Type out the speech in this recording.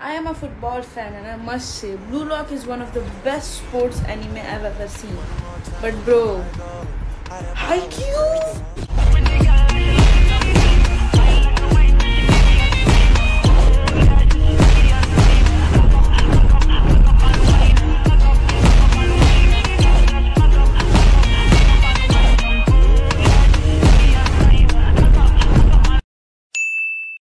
I am a football fan and I must say Blue Lock is one of the best sports anime I've ever seen. But bro, Haikyuu?